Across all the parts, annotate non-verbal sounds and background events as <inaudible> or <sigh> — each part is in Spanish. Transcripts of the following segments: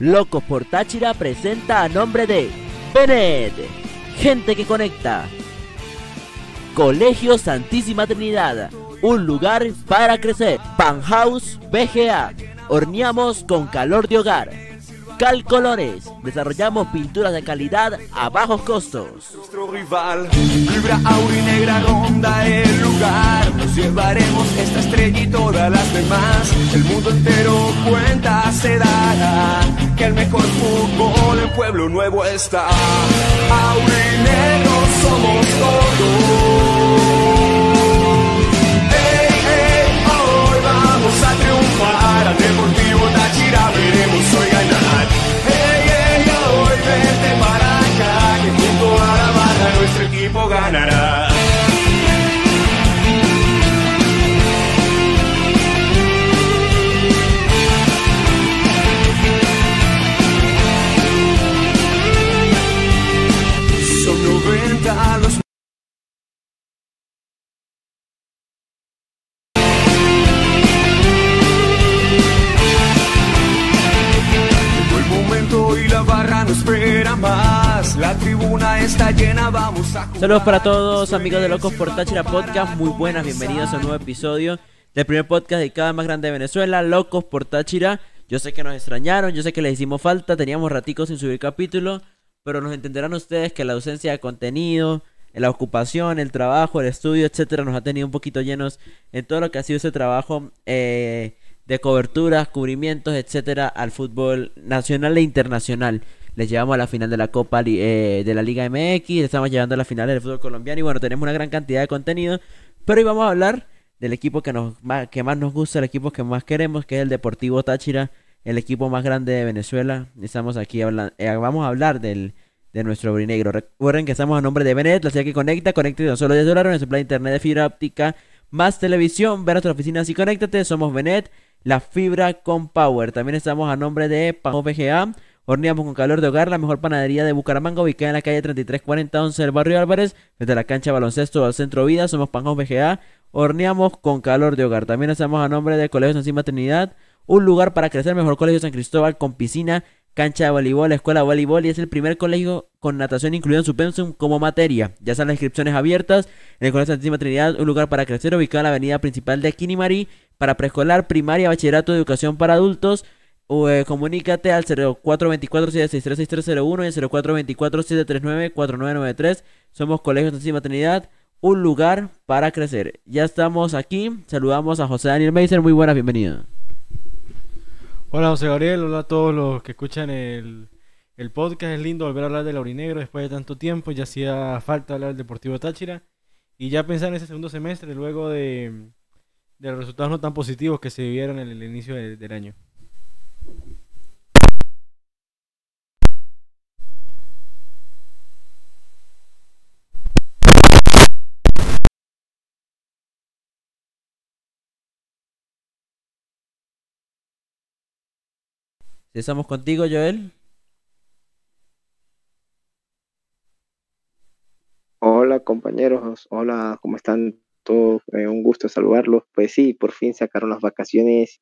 Locos por Táchira presenta a nombre de Benet, gente que conecta. Colegio Santísima Trinidad, un lugar para crecer. Panhouse BGA, horneamos con calor de hogar. Calcolores. Desarrollamos pinturas de calidad a bajos costos. Nuestro rival, Vibra Aurinegra ronda el lugar. Nos llevaremos esta estrella y todas las demás. El mundo entero cuenta se dará que el mejor fútbol en Pueblo Nuevo está. Aurinegros somos todos. Hey, hey, hoy vamos a triunfar. Al Deportivo nuestro equipo ganará. Espera más. La tribuna está llena, vamos a jugar. Saludos para todos, amigos de Locos por Táchira Podcast. Muy buenas, bienvenidos a un nuevo episodio del primer podcast dedicado al más grande de Venezuela, Locos por Táchira. Yo sé que nos extrañaron, yo sé que les hicimos falta, teníamos raticos sin subir capítulo, pero nos entenderán ustedes que la ausencia de contenido, la ocupación, el trabajo, el estudio, etcétera, nos ha tenido un poquito llenos en todo lo que ha sido ese trabajo eh, de coberturas, cubrimientos, etcétera, al fútbol nacional e internacional. Les llevamos a la final de la Copa eh, de la Liga MX, les estamos llevando a la final del fútbol colombiano y bueno, tenemos una gran cantidad de contenido, pero hoy vamos a hablar del equipo que, nos, ma- que más nos gusta, el equipo que más queremos, que es el Deportivo Táchira, el equipo más grande de Venezuela. Estamos aquí hablando, vamos a hablar del, de nuestro brinegro. Recuerden que estamos a nombre de Benet, la ciudad que conecta, conecte con solo 10 dólares su plan de internet de fibra óptica, más televisión, ver nuestra oficina y conéctate, somos Benet, la fibra con power. También estamos a nombre de Panjo VGA, horneamos con calor de hogar, la mejor panadería de Bucaramanga, ubicada en la calle 334011 del barrio Álvarez, desde la cancha baloncesto al centro Vida, somos Panjo VGA, horneamos con calor de hogar. También estamos a nombre de Colegio Encima Trinidad, un lugar para crecer, mejor colegio San Cristóbal con piscina, cancha de voleibol, escuela de voleibol y es el primer colegio con natación incluido en su pensum como materia. Ya están las inscripciones abiertas en el Colegio Santísima Trinidad, un lugar para crecer ubicado en la avenida principal de Quinimarí para preescolar, primaria, bachillerato de educación para adultos. O, eh, comunícate al 0424-763-6301 y al 0424-739-4993. Somos Colegio Santísima Trinidad, un lugar para crecer. Ya estamos aquí. Saludamos a José Daniel Meiser. Muy buenas, bienvenido. Hola José Gabriel, hola a todos los que escuchan el, el podcast. Es lindo volver a hablar del Aurinegro después de tanto tiempo. Ya hacía falta hablar del Deportivo Táchira. Y ya pensar en ese segundo semestre luego de, de los resultados no tan positivos que se vivieron en el inicio de- del año. Estamos contigo, Joel. Hola compañeros, hola, ¿cómo están todos? Eh, un gusto saludarlos. Pues sí, por fin sacaron las vacaciones,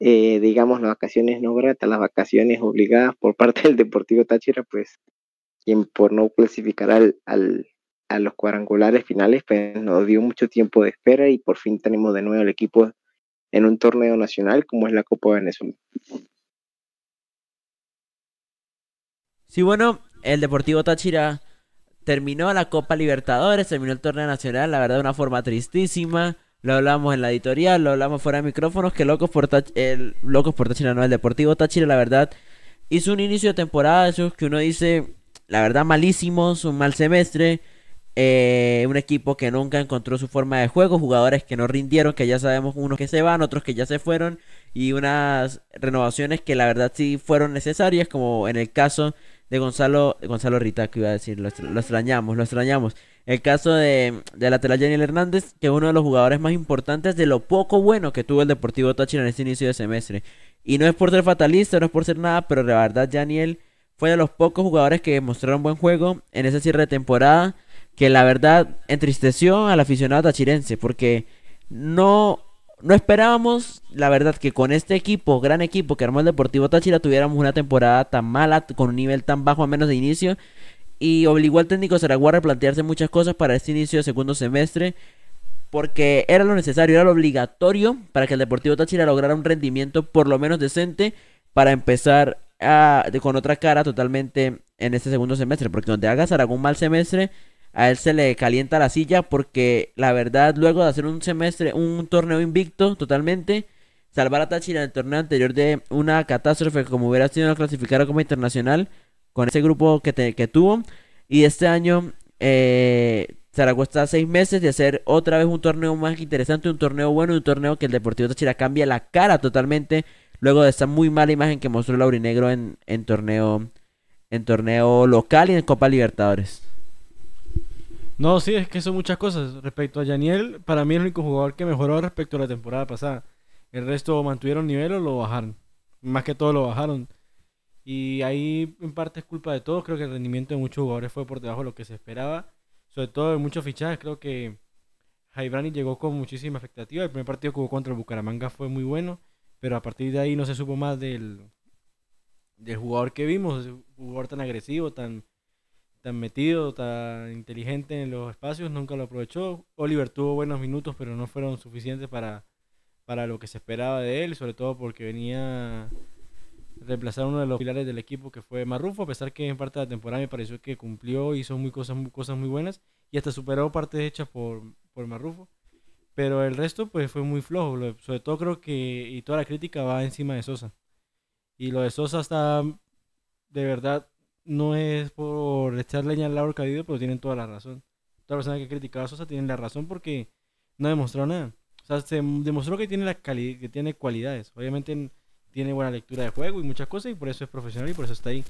eh, digamos las vacaciones no gratas, las vacaciones obligadas por parte del Deportivo Táchira, pues quien por no clasificar al, al- a los cuadrangulares finales, pues nos dio mucho tiempo de espera y por fin tenemos de nuevo el equipo en un torneo nacional como es la Copa Venezuela. Sí, bueno, el Deportivo Táchira terminó la Copa Libertadores, terminó el torneo nacional, la verdad de una forma tristísima. Lo hablamos en la editorial, lo hablamos fuera de micrófonos, que Locos por, Tach- el, Locos por Táchira, no, el Deportivo Táchira, la verdad, hizo un inicio de temporada, esos que uno dice, la verdad, malísimos, un mal semestre. eh, un equipo que nunca encontró su forma de juego, jugadores que no rindieron, que ya sabemos unos que se van, otros que ya se fueron, y unas renovaciones que la verdad sí fueron necesarias, como en el caso de Gonzalo, Gonzalo Rita, que iba a decir, lo, lo extrañamos, lo extrañamos. El caso de, de lateral Daniel Hernández, que es uno de los jugadores más importantes de lo poco bueno que tuvo el Deportivo Táchira en este inicio de semestre. Y no es por ser fatalista, no es por ser nada, pero la verdad Daniel fue de los pocos jugadores que mostraron buen juego en ese cierre de temporada, que la verdad entristeció al aficionado tachirense, porque no no esperábamos, la verdad, que con este equipo, gran equipo que armó el Deportivo Táchira, tuviéramos una temporada tan mala, con un nivel tan bajo a menos de inicio. Y obligó al técnico Saragua a replantearse muchas cosas para este inicio de segundo semestre. Porque era lo necesario, era lo obligatorio para que el Deportivo Táchira lograra un rendimiento por lo menos decente para empezar a, con otra cara totalmente en este segundo semestre. Porque donde hagas Aragón mal semestre, a él se le calienta la silla porque la verdad luego de hacer un semestre, un torneo invicto totalmente, salvar a Táchira en el torneo anterior de una catástrofe como hubiera sido clasificar como internacional con ese grupo que, que tuvo y este año eh, Zaragoza seis meses de hacer otra vez un torneo más interesante, un torneo bueno, un torneo que el Deportivo Táchira cambia la cara totalmente luego de esta muy mala imagen que mostró el Aurinegro en, en torneo en torneo local y en Copa Libertadores. No, sí, es que son muchas cosas. Respecto a Yaniel, para mí es el único jugador que mejoró respecto a la temporada pasada. El resto mantuvieron nivel o lo bajaron. Más que todo lo bajaron. Y ahí en parte es culpa de todos. Creo que el rendimiento de muchos jugadores fue por debajo de lo que se esperaba. Sobre todo de muchos fichajes. Creo que Jaibrani llegó con muchísima expectativa. El primer partido que jugó contra el Bucaramanga fue muy bueno. Pero a partir de ahí no se supo más del, del jugador que vimos. Un jugador tan agresivo, tan tan metido, tan inteligente en los espacios, nunca lo aprovechó. Oliver tuvo buenos minutos, pero no fueron suficientes para, para lo que se esperaba de él, sobre todo porque venía a reemplazar uno de los pilares del equipo que fue Marrufo, a pesar que en parte de la temporada me pareció que cumplió, hizo muy cosas, muy, cosas muy buenas y hasta superó partes hechas por, por Marrufo. Pero el resto pues fue muy flojo, sobre todo creo que y toda la crítica va encima de Sosa. Y lo de Sosa está de verdad no es por echar leña al árbol caído, pero tienen toda la razón. Toda persona que criticaba a Sosa tiene la razón porque no demostró nada. O sea, se demostró que tiene, la que tiene cualidades. Obviamente tiene buena lectura de juego y muchas cosas y por eso es profesional y por eso está ahí.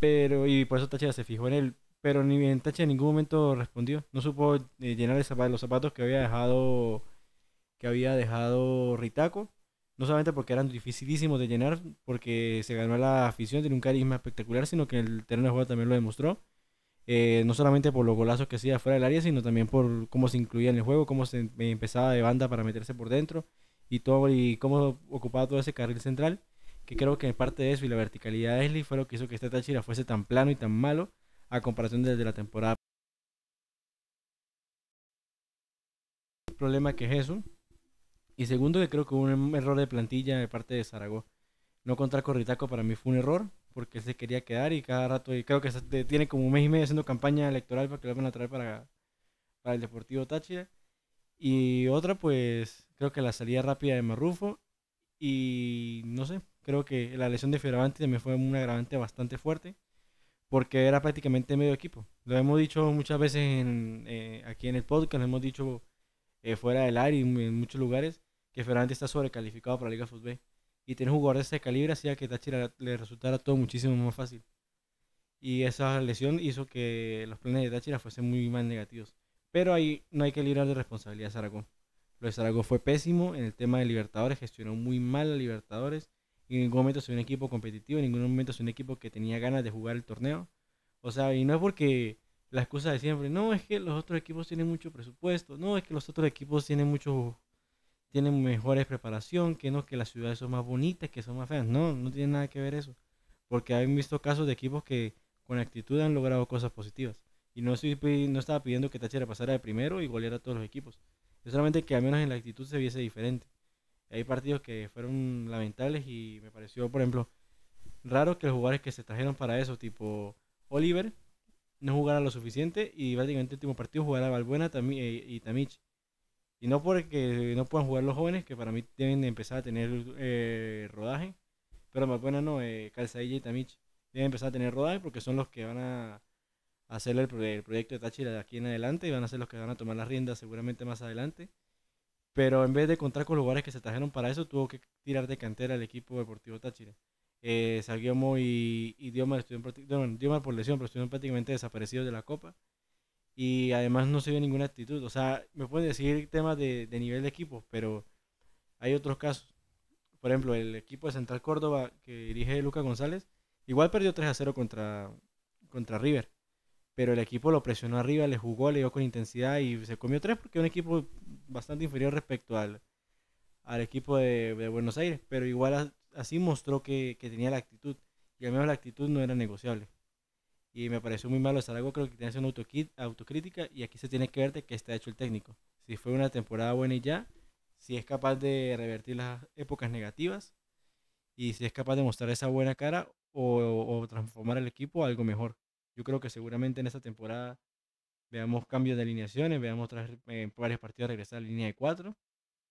Pero, y por eso Táchira se fijó en él. Pero ni en Táchira en ningún momento respondió. No supo eh, llenar los zapatos que había dejado que había dejado Ritaco no solamente porque eran dificilísimos de llenar, porque se ganó la afición, tiene un carisma espectacular, sino que el terreno de juego también lo demostró. Eh, no solamente por los golazos que hacía fuera del área, sino también por cómo se incluía en el juego, cómo se empezaba de banda para meterse por dentro y todo y cómo ocupaba todo ese carril central, que creo que parte de eso y la verticalidad de Esli fue lo que hizo que este Táchira fuese tan plano y tan malo a comparación desde la temporada. El problema que es y segundo, que creo que hubo un error de plantilla de parte de Zaragoza. No contra Corritaco para mí fue un error, porque se quería quedar y cada rato, y creo que tiene como un mes y medio haciendo campaña electoral para que lo van a traer para, para el Deportivo Táchira. Y otra, pues, creo que la salida rápida de Marrufo. Y no sé, creo que la lesión de Fioravanti también fue un agravante bastante fuerte, porque era prácticamente medio equipo. Lo hemos dicho muchas veces eh, aquí en el podcast, lo hemos dicho eh, fuera del área y en muchos lugares, que Fernández está sobrecalificado para la Liga Fútbol. Y tener un de ese calibre hacía que Táchira le resultara todo muchísimo más fácil. Y esa lesión hizo que los planes de Táchira fuesen muy más negativos. Pero ahí no hay que librar de responsabilidad a Zaragoza. Lo de Zaragoza fue pésimo en el tema de Libertadores, gestionó muy mal a Libertadores. En ningún momento se un equipo competitivo, en ningún momento se un equipo que tenía ganas de jugar el torneo. O sea, y no es porque la excusa de siempre, no, es que los otros equipos tienen mucho presupuesto, no, es que los otros equipos tienen mucho tienen mejores preparación, que no, que las ciudades son más bonitas, que son más feas. No, no tiene nada que ver eso. Porque han visto casos de equipos que con actitud han logrado cosas positivas. Y no, estoy, no estaba pidiendo que Táchira pasara de primero y goleara a todos los equipos. Es solamente que al menos en la actitud se viese diferente. Hay partidos que fueron lamentables y me pareció, por ejemplo, raro que los jugadores que se trajeron para eso, tipo Oliver, no jugara lo suficiente y prácticamente el último partido jugara Valbuena eh, y Tamich. Y no porque no puedan jugar los jóvenes, que para mí deben de empezar a tener eh, rodaje. Pero más buena no, eh, Calzadilla y Tamich deben empezar a tener rodaje porque son los que van a hacer el, proyecto de Táchira de aquí en adelante y van a ser los que van a tomar las riendas seguramente más adelante. Pero en vez de contar con lugares que se trajeron para eso, tuvo que tirar de cantera el equipo deportivo Táchira. Eh, y, y Dioma, estuvieron, por lesión, pero estuvieron prácticamente desaparecidos de la Copa y además no se vio ninguna actitud. O sea, me pueden decir temas de, nivel de equipo, pero hay otros casos. Por ejemplo, el equipo de Central Córdoba que dirige Lucas González, igual perdió 3 a 0 contra, contra River. Pero el equipo lo presionó arriba, le jugó, le dio con intensidad y se comió 3 porque es un equipo bastante inferior respecto al, al equipo de, de Buenos Aires, pero igual así mostró que, que tenía la actitud, y al menos la actitud no era negociable. Y me pareció muy malo Zaragoza, creo que tiene una autocrítica, y aquí se tiene que ver de qué está hecho el técnico. Si fue una temporada buena y ya, si es capaz de revertir las épocas negativas, y si es capaz de mostrar esa buena cara o, transformar el equipo a algo mejor. Yo creo que seguramente en esta temporada veamos cambios de alineaciones, veamos tras eh, varios partidos regresar a la línea de cuatro.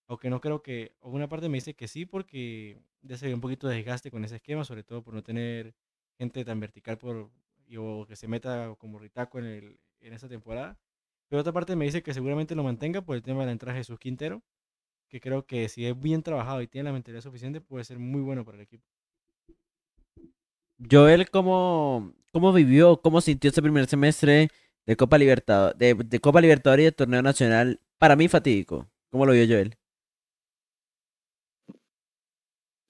Aunque no creo que, una parte me dice que sí, porque ya se ve un poquito de desgaste con ese esquema, sobre todo por no tener gente tan vertical por, y, o que se meta como Ritaco en, el, en esta temporada. Pero otra parte me dice que seguramente lo mantenga por el tema de la entrada de Jesús Quintero, que creo que si es bien trabajado y tiene la mentalidad suficiente, puede ser muy bueno para el equipo. Joel, ¿cómo, ¿cómo vivió, cómo sintió este primer semestre de Copa Libertadores, de, de Copa Libertadores y de Torneo Nacional? Para mí fatídico. ¿Cómo lo vio Joel?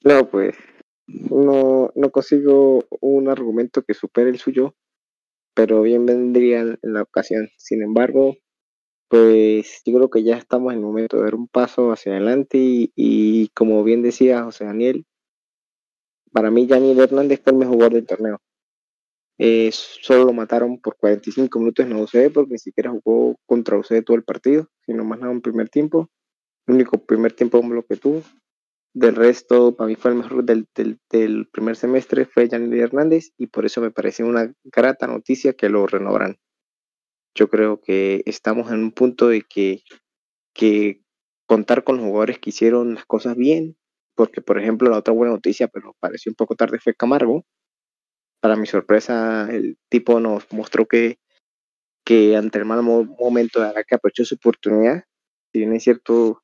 No, pues no, consigo un argumento que supere el suyo, pero bien vendría en la ocasión. Sin embargo, pues yo creo que ya estamos en el momento de dar un paso hacia adelante y, como bien decía José Daniel, para mí Daniel Hernández fue el mejor jugador del torneo. Eh, solo lo mataron por 45 minutos en UCD porque ni siquiera jugó contra UCD todo el partido, sino más nada un primer tiempo. El único primer tiempo lo que tuvo. Del resto, para mí fue el mejor del, del, del primer semestre, fue Yanely Hernández, y por eso me parece una grata noticia que lo renovaran. Yo creo que estamos en un punto de que, que contar con los jugadores que hicieron las cosas bien, porque por ejemplo la otra buena noticia, pero pareció un poco tarde, fue Camargo. Para mi sorpresa, el tipo nos mostró que, que ante el mal mo- momento de Araque aprovechó su oportunidad. Si bien es cierto,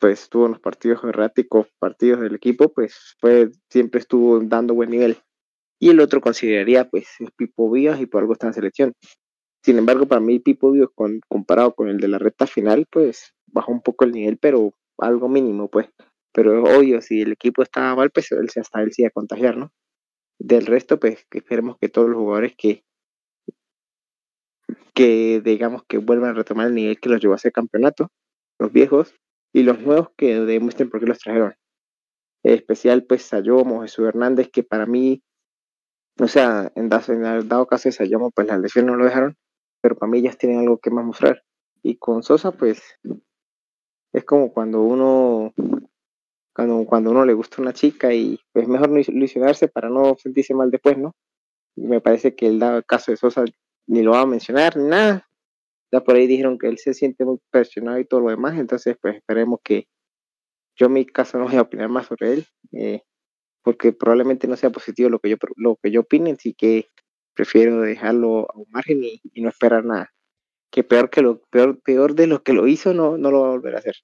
pues estuvo en los partidos erráticos, partidos del equipo, pues fue, siempre estuvo dando buen nivel. Y el otro consideraría, pues, es Pipo Vías y por algo está en selección. Sin embargo, para mí Pipo Vías, con, comparado con el de la recta final, pues bajó un poco el nivel, pero algo mínimo, pues. Pero obvio, si el equipo estaba mal, pues él, hasta él se iba a contagiar, ¿no? Del resto, pues esperemos que todos los jugadores que, que digamos que vuelvan a retomar el nivel que los llevó a ese campeonato, los viejos, y los nuevos que demuestren por qué los trajeron. En especial, pues, Sayomo, Jesús Hernández, que para mí, o sea, en, da- en el dado caso de Sayomo, pues las lesiones no lo dejaron, pero para mí ellas tienen algo que más mostrar. Y con Sosa, pues, es como cuando uno, cuando, cuando uno le gusta una chica y pues mejor no ilusionarse para no sentirse mal después, ¿no? Y me parece que el dado caso de Sosa ni lo va a mencionar, ni nada. Ya por ahí dijeron que él se siente muy presionado y todo lo demás, entonces pues esperemos que yo en mi caso no voy a opinar más sobre él, eh, porque probablemente no sea positivo lo que yo lo que yo opine, así que prefiero dejarlo a un margen y, no esperar nada. Que peor que lo peor, peor de lo que lo hizo no, no lo va a volver a hacer.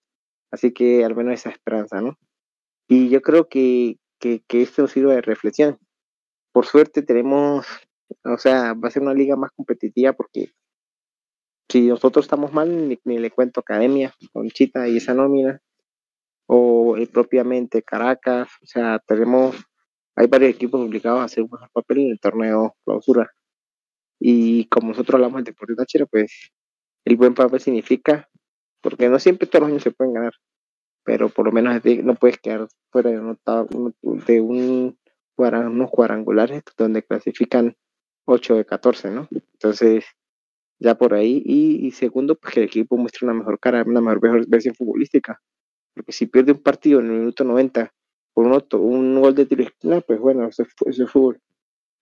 Así que al menos esa esperanza, ¿no? Y yo creo que, que, que esto sirve de reflexión. Por suerte tenemos, o sea, va a ser una liga más competitiva porque si nosotros estamos mal, ni, ni le cuento Academia, Conchita y esa nómina, o eh, propiamente Caracas, o sea, tenemos, hay varios equipos obligados a hacer un mejor papel en el torneo clausura. Y como nosotros hablamos del Deportivo Táchira, pues el buen papel significa, porque no siempre todos los años se pueden ganar, pero por lo menos de- no puedes quedar fuera de, un de un, unos cuadrangulares donde clasifican 8 de 14, ¿no? Entonces, ya por ahí. Y, y segundo, pues que el equipo muestre una mejor cara, una mejor, versión futbolística. Porque si pierde un partido en el minuto 90 por un, auto- un gol de tiro esquina, pues bueno, eso es, fu- eso es fútbol.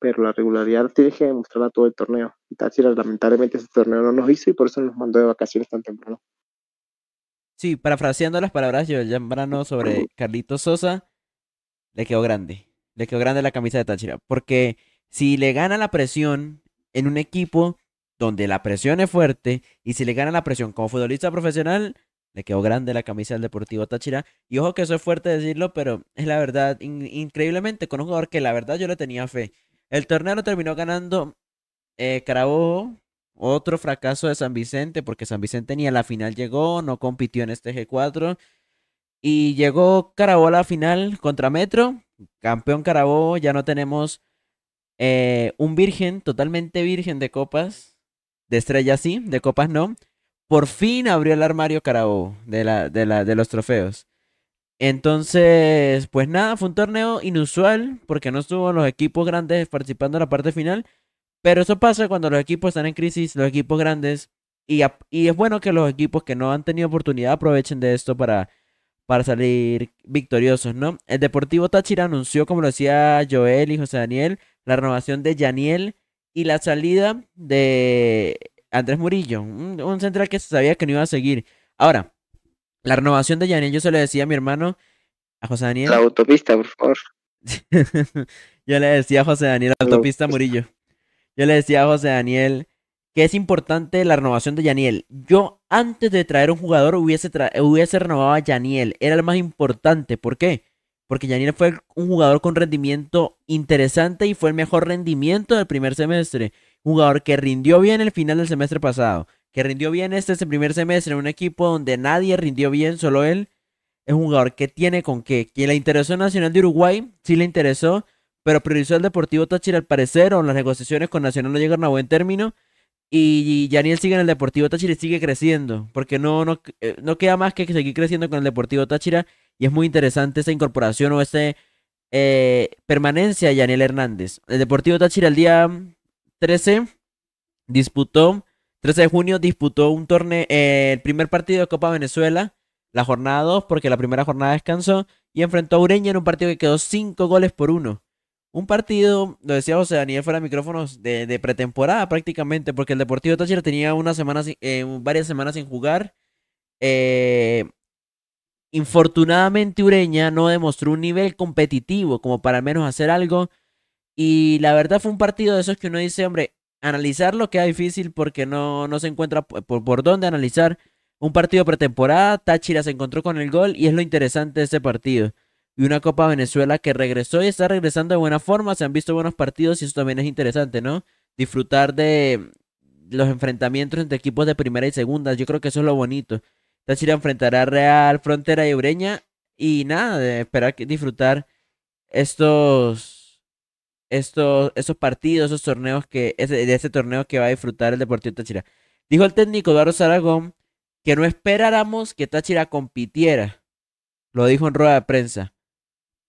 Pero la regularidad tienes que demostrarla todo el torneo. Y Táchira lamentablemente ese torneo no nos hizo y por eso nos mandó de vacaciones tan temprano. Sí, parafraseando las palabras de Zambrano sobre Carlitos Sosa, le quedó grande. Le quedó grande la camisa de Táchira. Porque si le gana la presión en un equipo donde la presión es fuerte y si le gana la presión como futbolista profesional, le quedó grande la camisa del Deportivo Táchira. Y ojo que eso es fuerte decirlo, pero es la verdad, in- increíblemente con un jugador que la verdad yo le tenía fe. El torneo terminó ganando eh, Carabobo, otro fracaso de San Vicente, porque San Vicente ni a la final llegó, no compitió en este G4. Y llegó Carabobo a la final contra Metro, campeón Carabobo, ya no tenemos eh, un virgen, totalmente virgen de copas, de estrellas sí, de copas no. Por fin abrió el armario Carabobo de, la, de, la, de los trofeos. Entonces, pues nada, fue un torneo inusual porque no estuvo los equipos grandes participando en la parte final. Pero eso pasa cuando los equipos están en crisis, los equipos grandes. Y, y es bueno que los equipos que no han tenido oportunidad aprovechen de esto para, para salir victoriosos, ¿no? El Deportivo Táchira anunció, como lo decía Joel y José Daniel, la renovación de Yaniel y la salida de Andrés Murillo, un, central que se sabía que no iba a seguir. Ahora, la renovación de Yaniel, yo se lo decía a mi hermano, a José Daniel. La autopista, por favor. <laughs> yo le decía a José Daniel, la autopista Murillo. Yo le decía a José Daniel que es importante la renovación de Yaniel. Yo antes de traer un jugador hubiese, hubiese renovado a Yaniel. Era el más importante. ¿Por qué? Porque Yaniel fue un jugador con rendimiento interesante y fue el mejor rendimiento del primer semestre. Jugador que rindió bien el final del semestre pasado. Que rindió bien este, este primer semestre en un equipo donde nadie rindió bien, solo él. Es un jugador que tiene con qué. Quien le interesó Nacional de Uruguay, sí le interesó, pero priorizó el Deportivo Táchira al parecer, o las negociaciones con Nacional no llegaron a buen término. Y Yaniel sigue en el Deportivo Táchira y sigue creciendo, porque no, no, eh, no queda más que seguir creciendo con el Deportivo Táchira. Y es muy interesante esa incorporación o esa eh, permanencia de Yaniel Hernández. El Deportivo Táchira el día 13 disputó, 13 de junio disputó un torneo, eh, el primer partido de Copa Venezuela, la jornada 2, porque la primera jornada descansó, y enfrentó a Ureña en un partido que quedó 5 goles por 1. Un partido, lo decía José Daniel fuera de micrófonos, de, pretemporada prácticamente, porque el Deportivo Táchira tenía una semana, eh, varias semanas sin jugar. Eh, infortunadamente Ureña no demostró un nivel competitivo como para al menos hacer algo. Y la verdad fue un partido de esos que uno dice, hombre, analizarlo queda difícil porque no, no se encuentra por, por dónde analizar. Un partido pretemporada, Táchira se encontró con el gol y es lo interesante de ese partido y una Copa Venezuela que regresó y está regresando de buena forma. Se han visto buenos partidos y eso también es interesante, ¿no? Disfrutar de los enfrentamientos entre equipos de primera y segunda. Yo creo que eso es lo bonito. Táchira enfrentará a Real, Frontera y Ureña. Y nada, de esperar que disfrutar estos, estos, esos partidos, esos torneos que, de ese torneo que va a disfrutar el Deportivo Táchira. Dijo el técnico Eduardo Zaragón que no esperáramos que Táchira compitiera. Lo dijo en rueda de prensa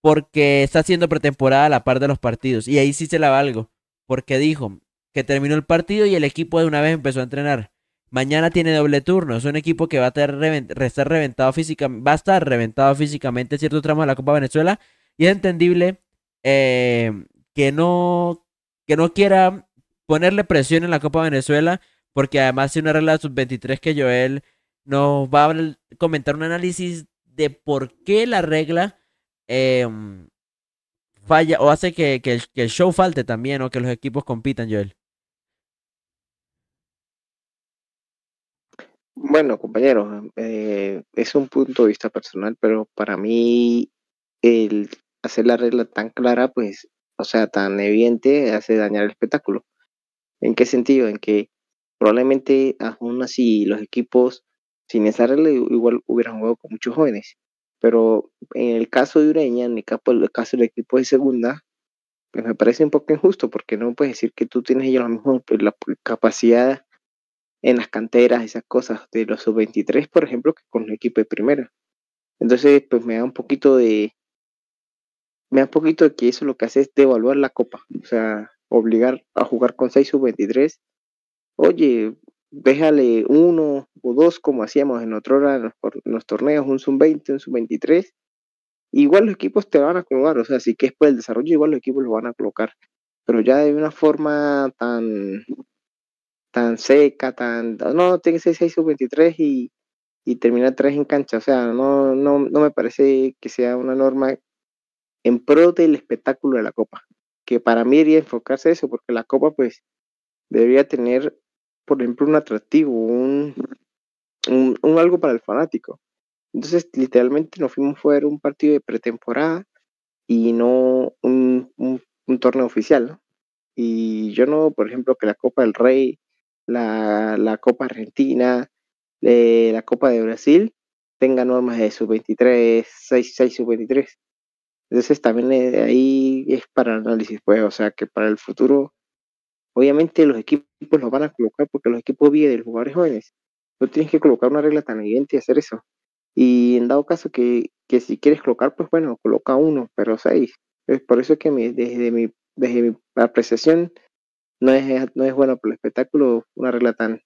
porque está haciendo pretemporada a la par de los partidos. Y ahí sí se la valgo, porque dijo que terminó el partido y el equipo de una vez empezó a entrenar. Mañana tiene doble turno, es un equipo que va a estar, reventado físicamente, va a estar reventado físicamente cierto tramo de la Copa Venezuela y es entendible eh, que no que no quiera ponerle presión en la Copa Venezuela porque además hay una regla sub-23 que Joel nos va a comentar un análisis de por qué la regla Em, falla o hace que, que, el, show falte también o que los equipos compitan, Joel? Bueno, compañeros, eh, es un punto de vista personal, pero para mí el hacer la regla tan clara, pues, o sea, tan evidente, hace dañar el espectáculo. ¿En qué sentido? En que probablemente aún así los equipos sin esa regla igual hubieran jugado con muchos jóvenes. Pero en el caso de Ureña, en el caso, el caso del equipo de segunda, pues me parece un poco injusto porque no puedes decir que tú tienes ya la misma pues, la capacidad en las canteras, esas cosas de los sub-23, por ejemplo, que con el equipo de primera. Entonces, pues me da un poquito de. Me da un poquito de que eso lo que hace es devaluar la copa. O sea, obligar a jugar con 6 sub-23. Oye, déjale uno o dos como hacíamos en otro hora en los, torneos, un sub 20, un sub 23. Igual los equipos te van a colocar, o sea, si que es por el desarrollo, igual los equipos lo van a colocar. Pero ya de una forma tan tan seca, tan no, tiene que ser 6 sub 23 y, y terminar 3 en cancha, o sea, no, no, no me parece que sea una norma en pro del espectáculo de la copa, que para mí debería enfocarse eso, porque la copa pues debería tener por ejemplo, un atractivo, un, un, algo para el fanático. Entonces, literalmente nos fuimos a ver un partido de pretemporada y no un, un, torneo oficial. Y yo no, por ejemplo, que la Copa del Rey, la, la Copa Argentina, eh, la Copa de Brasil tenga normas de sub-23, 6, 6 sub-23. Entonces también eh, ahí es para análisis, pues, o sea que para el futuro Obviamente los equipos los van a colocar porque los equipos viven de los jugadores jóvenes. No tienes que colocar una regla tan evidente y hacer eso. Y en dado caso que, que si quieres colocar, pues bueno, coloca uno, pero seis. Es por eso que mi, desde, mi, desde mi apreciación no es, no es bueno para el espectáculo una regla tan,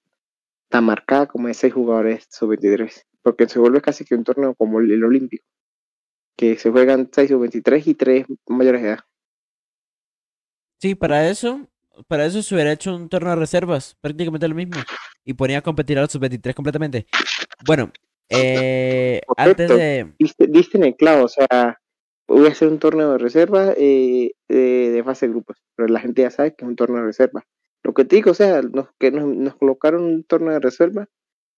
tan marcada como de seis jugadores sub-23, porque se vuelve casi que un torneo como el, el olímpico, que se juegan seis sub-23 y tres mayores de edad. Sí, para eso, para eso se hubiera hecho un torneo de reservas, prácticamente lo mismo. Y ponía a competir a los sub-23 completamente. Bueno, eh, antes de... Diste, diste en el clavo, o sea, voy a hacer un torneo de reserva eh, de, de fase de grupos, pero la gente ya sabe que es un torneo de reserva. Lo que te digo, o sea, nos, que nos, nos colocaron un torneo de reserva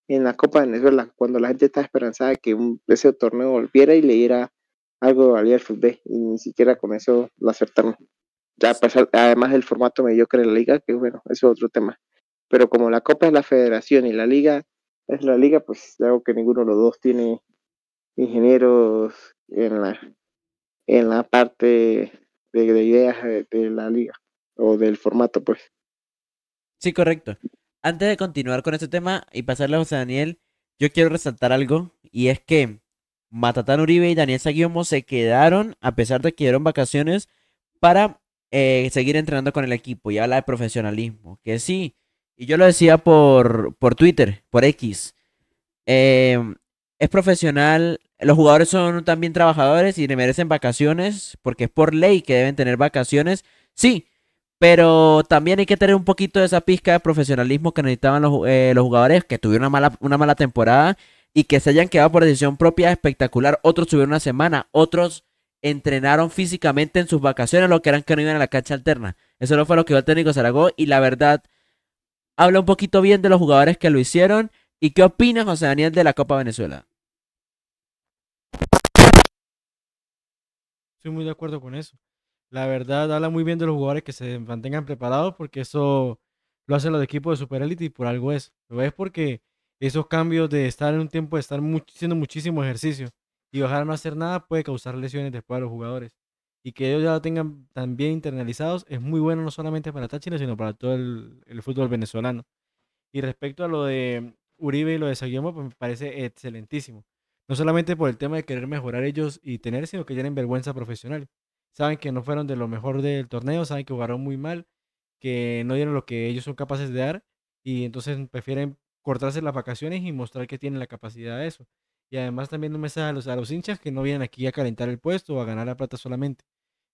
en la Copa de Venezuela, cuando la gente estaba esperanzada que un, ese torneo volviera y le diera algo de valía al fútbol, y ni siquiera con eso lo acertaron. Ya, a pesar- además del formato mediocre de la liga, que bueno, eso es otro tema. Pero como la Copa es la federación y la liga es la liga, pues algo que ninguno de los dos tiene ingenieros en la en la parte de, de ideas de, de la liga o del formato, pues. Sí, correcto. Antes de continuar con este tema y pasarle a José Daniel, yo quiero resaltar algo, y es que Matatán Uribe y Daniel Saguiomo se quedaron, a pesar de que dieron vacaciones, para eh, seguir entrenando con el equipo y habla de profesionalismo, que sí, y yo lo decía por, por Twitter, por X, eh, es profesional, los jugadores son también trabajadores y merecen vacaciones, porque es por ley que deben tener vacaciones, sí, pero también hay que tener un poquito de esa pizca de profesionalismo que necesitaban los, eh, los jugadores que tuvieron una mala, una mala temporada y que se hayan quedado por decisión propia espectacular. Otros tuvieron una semana, otros entrenaron físicamente en sus vacaciones, lo que eran que no iban a la cancha alterna. Eso no fue lo que dio el técnico Zaragoza y la verdad habla un poquito bien de los jugadores que lo hicieron. ¿Y qué opinas, José Daniel, de la Copa Venezuela? Estoy muy de acuerdo con eso. La verdad, habla muy bien de los jugadores que se mantengan preparados porque eso lo hacen los equipos de Super Elite y por algo es. Lo es porque esos cambios de estar en un tiempo de estar haciendo muchísimo ejercicio y bajar a no hacer nada puede causar lesiones después a los jugadores. Y que ellos ya lo tengan tan bien internalizados es muy bueno no solamente para Táchira, sino para todo el, fútbol venezolano. Y respecto a lo de Uribe y lo de Saguiemo, pues me parece excelentísimo. No solamente por el tema de querer mejorar ellos y tener, sino que tienen vergüenza profesional. Saben que no fueron de lo mejor del torneo, saben que jugaron muy mal, que no dieron lo que ellos son capaces de dar y entonces prefieren cortarse las vacaciones y mostrar que tienen la capacidad de eso. Y además también un mensaje a los, a los hinchas que no vienen aquí a calentar el puesto o a ganar la plata solamente,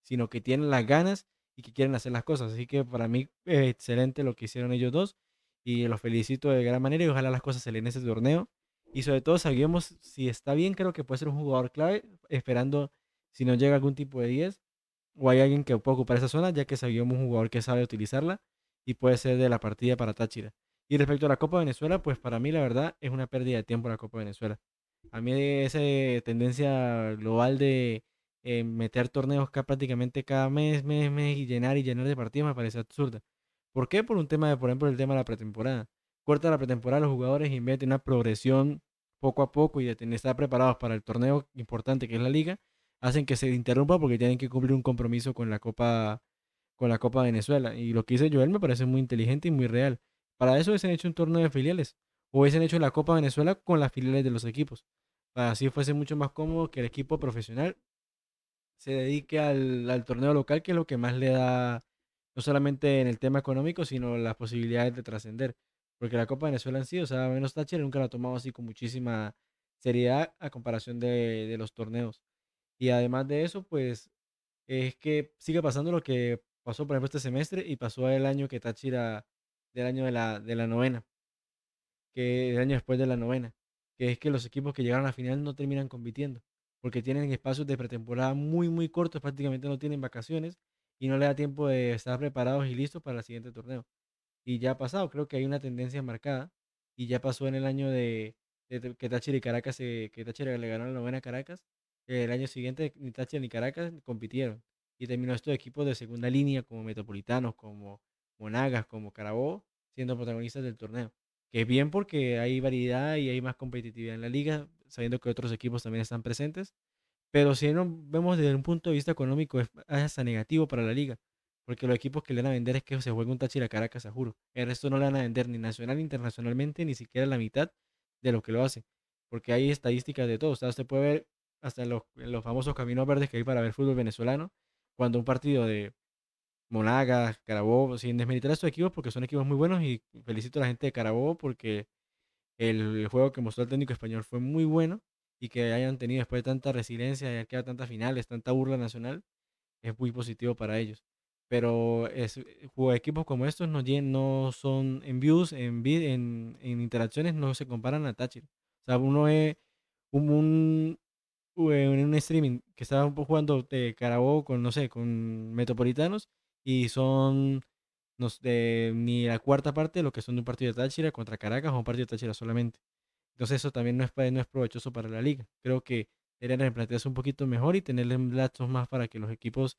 sino que tienen las ganas y que quieren hacer las cosas. Así que para mí es excelente lo que hicieron ellos dos y los felicito de gran manera y ojalá las cosas se le den en ese torneo. Y sobre todo sabíamos si está bien, creo que puede ser un jugador clave, esperando si no llega algún tipo de 10 o hay alguien que pueda ocupar esa zona, ya que sabíamos un jugador que sabe utilizarla y puede ser de la partida para Táchira. Y respecto a la Copa Venezuela, pues para mí la verdad es una pérdida de tiempo la Copa Venezuela. A mí esa tendencia global de eh, meter torneos acá prácticamente cada mes, mes, mes y llenar y llenar de partidos me parece absurda. ¿Por qué? Por un tema de, por ejemplo, el tema de la pretemporada. Corta la pretemporada los jugadores y de una progresión poco a poco y de estar preparados para el torneo importante que es la liga, hacen que se interrumpa porque tienen que cumplir un compromiso con la Copa con la Copa Venezuela. Y lo que dice Joel me parece muy inteligente y muy real. Para eso hubiesen hecho un torneo de filiales. O hubiesen hecho la Copa Venezuela con las filiales de los equipos. Para así fuese mucho más cómodo que el equipo profesional se dedique al, al torneo local, que es lo que más le da, no solamente en el tema económico, sino las posibilidades de trascender. Porque la Copa Venezuela en sí, o sea, menos Thatcher nunca la ha tomado así con muchísima seriedad a comparación de, de los torneos. Y además de eso, pues es que sigue pasando lo que pasó, por ejemplo, este semestre y pasó el año que Táchira, del año de la, de la novena, que el año después de la novena, que es que los equipos que llegaron a la final no terminan compitiendo, porque tienen espacios de pretemporada muy, muy cortos, prácticamente no tienen vacaciones y no le da tiempo de estar preparados y listos para el siguiente torneo. Y ya ha pasado, creo que hay una tendencia marcada y ya pasó en el año de, que Táchira y Caracas, se- que Táchira le ganó la novena a Caracas, el año siguiente ni Táchira ni Caracas compitieron. Y terminó estos equipos de segunda línea como Metropolitanos, como Monagas, como Carabobo, siendo protagonistas del torneo. Que es bien porque hay variedad y hay más competitividad en la liga, sabiendo que otros equipos también están presentes. Pero si no vemos desde un punto de vista económico, es hasta negativo para la liga. Porque los equipos que le van a vender es que se juegue un Táchira Caracas, a juro. El resto no le van a vender ni nacional internacionalmente, ni siquiera la mitad de lo que lo hace. porque hay estadísticas de todo. O sea, usted puede ver hasta los, los famosos caminos verdes que hay para ver fútbol venezolano, cuando un partido de Monagas, Carabobo, sin desmeritar a estos equipos porque son equipos muy buenos y felicito a la gente de Carabobo porque el juego que mostró el técnico español fue muy bueno y que hayan tenido después de tanta resiliencia hayan quedado tantas finales, tanta burla nacional, es muy positivo para ellos. Pero es, eh, equipos como estos no, no son en views, en, en, en interacciones, no se comparan a Táchira. O sea, uno es un, un, un streaming que estaba jugando de Carabobo con, no sé, con Metropolitanos y son no, de, ni la cuarta parte de lo que son de un partido de Táchira contra Caracas o un partido de Táchira solamente. Entonces eso también no es, no es provechoso para la liga. Creo que deberían replantearse un poquito mejor y tener lazos más para que los equipos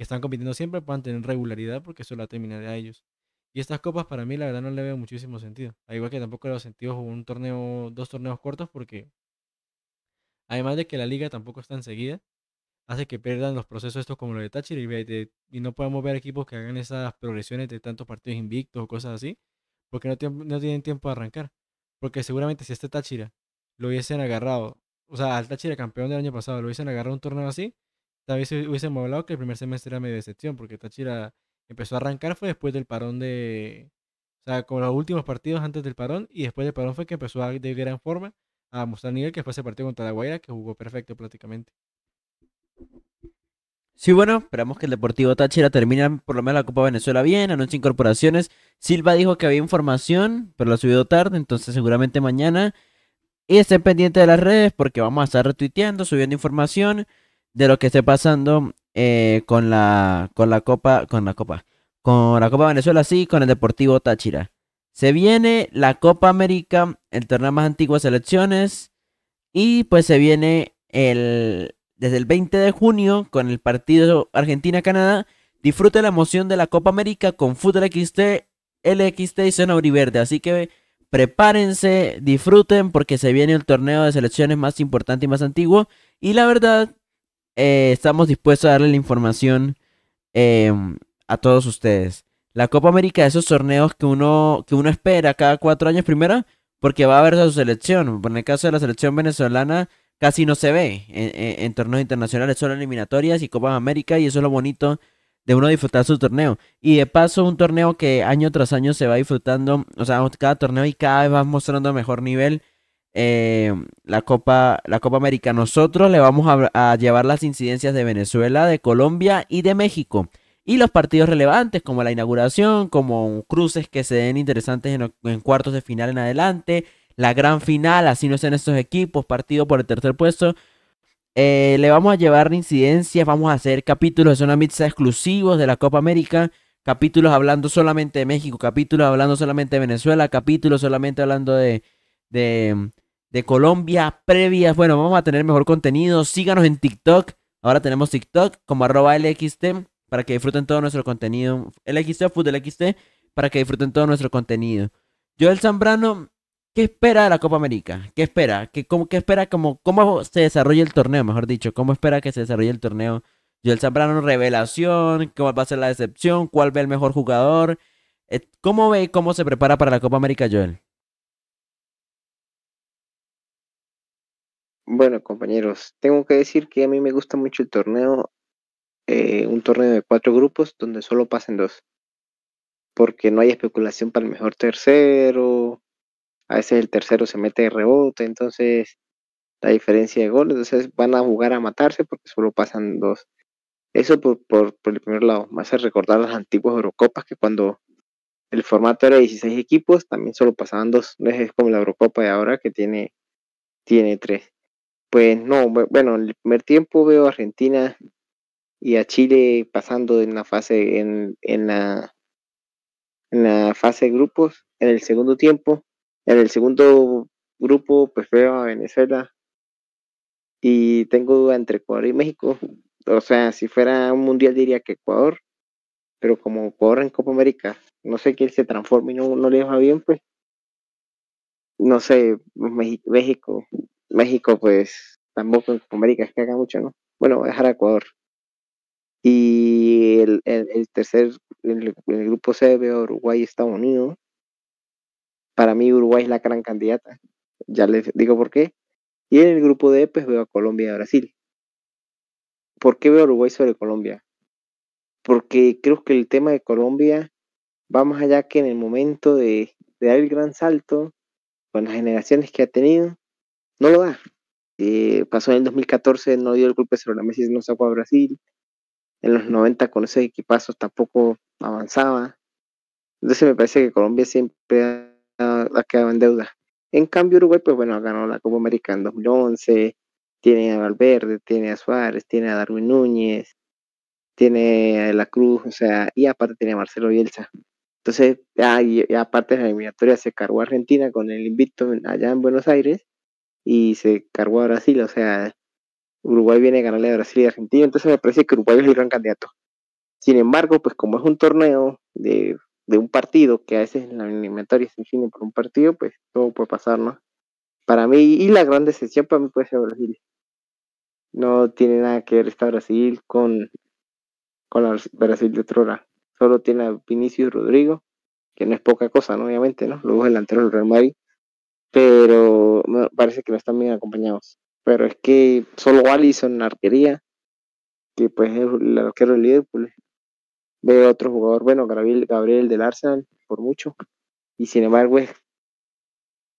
que están compitiendo siempre puedan tener regularidad porque eso la terminará a ellos. Y estas copas para mí la verdad no le veo muchísimo sentido. Al igual que tampoco le veo sentido jugar un torneo, dos torneos cortos porque además de que la liga tampoco está enseguida, hace que pierdan los procesos estos como lo de Táchira y, y, no podemos ver equipos que hagan esas progresiones de tantos partidos invictos o cosas así, porque no, no tienen tiempo de arrancar. Porque seguramente si este Táchira lo hubiesen agarrado, o sea, al Táchira campeón del año pasado, lo hubiesen agarrado un torneo así, tal vez hubiésemos hablado que el primer semestre era medio decepción, porque Táchira empezó a arrancar fue después del parón de... O sea, con los últimos partidos antes del parón y después del parón fue que empezó a de gran forma a mostrar nivel, que fue ese partido contra la Guaira, que jugó perfecto prácticamente. Sí, bueno, esperamos que el Deportivo Táchira termine por lo menos la Copa Venezuela bien, anuncia incorporaciones. Silva dijo que había información, pero lo ha subido tarde, entonces seguramente mañana. Y estén pendientes de las redes porque vamos a estar retuiteando, subiendo información de lo que esté pasando eh, con la con la Copa, con la Copa, con la Copa Venezuela, sí, con el Deportivo Táchira. Se viene la Copa América, el torneo más antiguo de selecciones. Y pues se viene el desde el 20 de junio con el partido Argentina-Canadá. Disfrute la emoción de la Copa América con Fútbol XT, LXT y Zona Uriverde. Así que prepárense, disfruten porque se viene el torneo de selecciones más importante y más antiguo. Y la verdad, eh, estamos dispuestos a darle la información em, a todos ustedes. La Copa América, esos torneos que uno, que uno espera cada cuatro años primero, porque va a haber su selección. En el caso de la selección venezolana, casi no se ve en, torneos internacionales, solo eliminatorias y Copas América y eso es lo bonito de uno disfrutar su torneo. Y de paso, un torneo que año tras año se va disfrutando, o sea, cada torneo y cada vez va mostrando mejor nivel. Eh, la Copa la Copa América. Nosotros le vamos a, llevar las incidencias de Venezuela, de Colombia y de México. Y los partidos relevantes como la inauguración, como cruces que se den interesantes en, cuartos de final en adelante, la gran final, así no estén estos equipos, partido por el tercer puesto. Eh, le vamos a llevar incidencias, vamos a hacer capítulos de zona mixta exclusivos de la Copa América, capítulos hablando solamente de México, capítulos hablando solamente de Venezuela, capítulos solamente hablando de, de Colombia, previas. Bueno, vamos a tener mejor contenido. Síganos en TikTok. Ahora tenemos TikTok como arroba LXT para que disfruten todo nuestro contenido. LXT, Fútbol LXT, para que disfruten todo nuestro contenido. Yo, el Zambrano, ¿Qué espera de la Copa América? ¿Qué espera? ¿Qué, cómo, qué espera como, cómo se desarrolla el torneo, mejor dicho? ¿Cómo espera que se desarrolle el torneo? Joel Zambrano, revelación, ¿cómo va a ser la decepción? ¿Cuál ve el mejor jugador? Eh, ¿Cómo ve cómo se prepara para la Copa América, Joel? Bueno, compañeros, tengo que decir que a mí me gusta mucho el torneo, eh, un torneo de cuatro grupos donde solo pasen dos, porque no hay especulación para el mejor tercero, a veces el tercero se mete de rebote, entonces la diferencia de goles, entonces van a jugar a matarse porque solo pasan dos. Eso por, por, el primer lado, me hace recordar las antiguas Eurocopas que cuando el formato era 16 equipos, también solo pasaban dos, no es como la Eurocopa de ahora que tiene, tiene tres. Pues no, bueno, en el primer tiempo veo a Argentina y a Chile pasando en la fase, en, en la en la fase de grupos. En el segundo tiempo en el segundo grupo, pues veo a Venezuela y tengo duda entre Ecuador y México. O sea, si fuera un mundial diría que Ecuador, pero como Ecuador en Copa América, no sé quién se transforme y no, no le va bien, pues no sé, México, México pues tampoco en América es que haga mucho, ¿no? Bueno, dejar a Ecuador. Y el, el, tercer, el, el, grupo C veo Uruguay y Estados Unidos para mí Uruguay es la gran candidata. Ya les digo por qué. Y en el grupo D, pues veo a Colombia y a Brasil. ¿Por qué veo a Uruguay sobre Colombia? Porque creo que el tema de Colombia va más allá que en el momento de, de dar el gran salto con las generaciones que ha tenido, no lo da. Pasó en el 2014, no dio el golpe sobre la Messi, no sacó a Brasil. En los 90 con esos equipazos tampoco avanzaba. Entonces me parece que Colombia siempre ha, quedado en deuda. En cambio Uruguay, pues bueno, ganó la Copa América en 2011, tiene a Valverde, tiene a Suárez, tiene a Darwin Núñez, tiene a La Cruz, o sea, y aparte tiene a Marcelo Bielsa. Entonces, ah, y, aparte de la eliminatoria se cargó a Argentina con el invicto allá en Buenos Aires y se cargó a Brasil, o sea, Uruguay viene a ganarle a Brasil y Argentina, entonces me parece que Uruguay es el gran candidato. Sin embargo, pues como es un torneo de, de un partido, que a veces en la eliminatoria se define por un partido, pues todo puede pasar, ¿no? Para mí, y la gran decepción para mí puede ser Brasil. No tiene nada que ver esta Brasil con, con la Brasil de otrora. Solo tiene a Vinicius Rodrigo, que no es poca cosa, ¿no? Obviamente, ¿no? Luego delantero del Real Madrid. Pero me parece que no están bien acompañados. Pero es que solo Alisson en arquería, que pues es el arquero del Liverpool. Veo otro jugador, bueno, Gabriel, Gabriel del Arsenal, por mucho. Y sin embargo,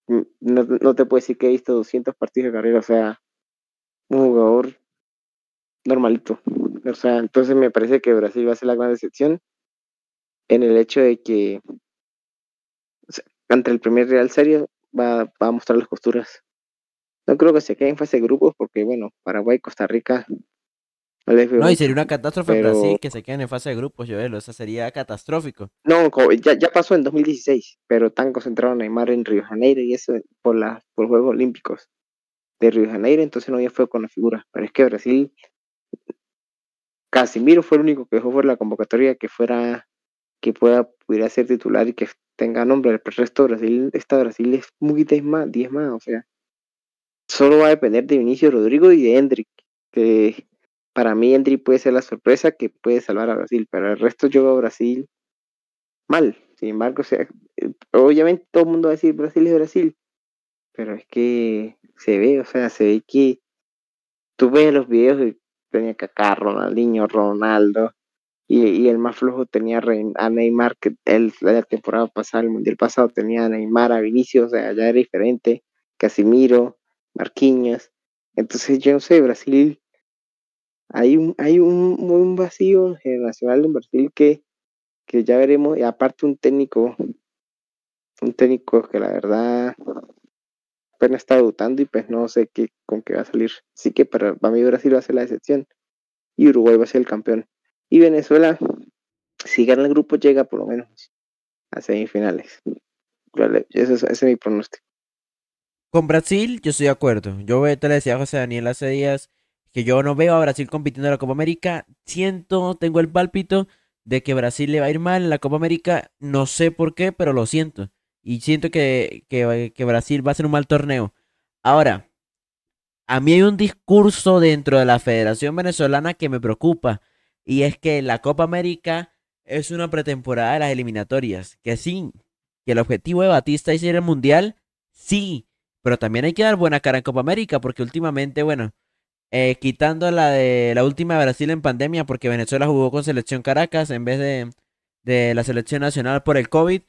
mm, no, no te puedo decir que he visto 200 partidos de carrera, o sea, un jugador normalito. O sea, entonces me parece que Brasil va a ser la gran decepción en el hecho de que ante el primer Real Serio va, va a mostrar las costuras. No creo que se quede en fase de grupos porque, bueno, Paraguay, Costa Rica, no les veo No, y sería una catástrofe en pero- Brasil que se queden en fase de grupos, Joel. O sea, sería catastrófico. No, ya, ya pasó en 2016, pero tan concentrado Neymar en Río de Janeiro y eso por, la, por Juegos Olímpicos de Río de Janeiro, entonces no ya fue con la figura. Pero es que Brasil, Casimiro fue el único que dejó fuera la convocatoria que fuera, que pueda, pudiera ser titular y que tenga nombre. El resto de Brasil, esta Brasil es muy 10 más, 10 más, o sea, solo va a depender de Vinicio Rodrigo y de Hendrik, que para mí Hendrik puede ser la sorpresa que puede salvar a Brasil, pero el resto yo veo a Brasil mal. Sin embargo, o sea, obviamente todo el mundo va a decir Brasil es Brasil, pero es que se ve, o sea, se ve que tú ves los videos y tenía Kaká, Ronaldinho, Ronaldo, y, el más flojo tenía a Neymar, que la temporada pasada, el mundial pasado, tenía a Neymar, a Vinicius, o sea, ya era diferente, Casimiro, Marquinhos. Entonces, yo no sé, Brasil, hay un, hay un, un vacío generacional en Brasil que, que ya veremos, y aparte un técnico, un técnico que la verdad apenas está debutando y pues no sé qué, con qué va a salir. Así que para, para mí Brasil va a ser la excepción y Uruguay va a ser el campeón. Y Venezuela, si gana el grupo, llega por lo menos a semifinales. Vale, Ese es, ese es mi pronóstico. Con Brasil, yo estoy de acuerdo. Yo te le decía a José Daniel hace días que yo no veo a Brasil compitiendo en la Copa América. Siento, tengo el pálpito de que Brasil le va a ir mal en la Copa América. No sé por qué, pero lo siento. Y siento que, que, que Brasil va a ser un mal torneo. Ahora, a mí hay un discurso dentro de la Federación Venezolana que me preocupa. Y es que la Copa América es una pretemporada de las eliminatorias. Que sí, que el objetivo de Batista es ir al Mundial, sí. Pero también hay que dar buena cara en Copa América, porque últimamente, bueno, eh, quitando la de la última de Brasil en pandemia, porque Venezuela jugó con selección Caracas en vez de, de la selección nacional por el COVID,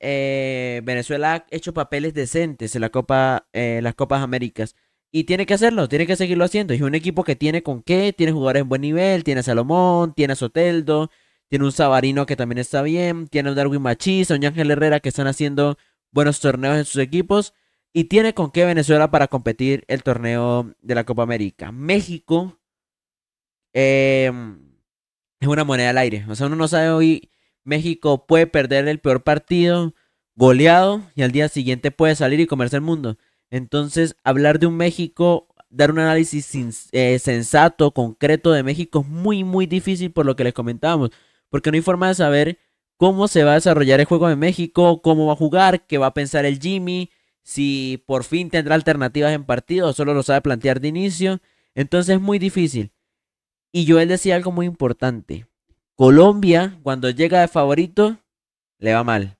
eh, Venezuela ha hecho papeles decentes en la Copa, eh, las Copas Américas. Y tiene que hacerlo, tiene que seguirlo haciendo. Es un equipo que tiene con qué, tiene jugadores en buen nivel, tiene a Salomón, tiene a Soteldo, tiene un Sabarino que también está bien, tiene a Darwin Machís, a un Ángel Herrera que están haciendo buenos torneos en sus equipos. Y tiene con qué Venezuela para competir el torneo de la Copa América. México eh, es una moneda al aire. O sea, uno no sabe hoy. México puede perder el peor partido, goleado, y al día siguiente puede salir y comerse el mundo. Entonces, hablar de un México, dar un análisis eh, sensato, concreto de México es muy, muy difícil por lo que les comentábamos. Porque no hay forma de saber cómo se va a desarrollar el juego de México, cómo va a jugar, qué va a pensar el Jimmy, si por fin tendrá alternativas en partido solo lo sabe plantear de inicio. Entonces es muy difícil. Y Joel decía algo muy importante. Colombia, cuando llega de favorito, le va mal.